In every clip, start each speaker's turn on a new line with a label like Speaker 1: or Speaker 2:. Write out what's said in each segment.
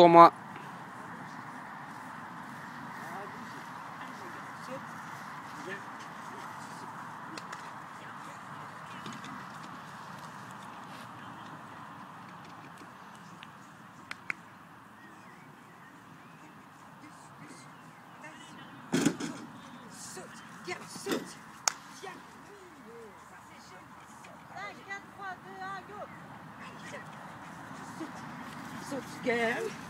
Speaker 1: pour moi.
Speaker 2: Saute,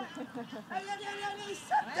Speaker 3: 哎
Speaker 2: 呀，呀呀呀，闪的！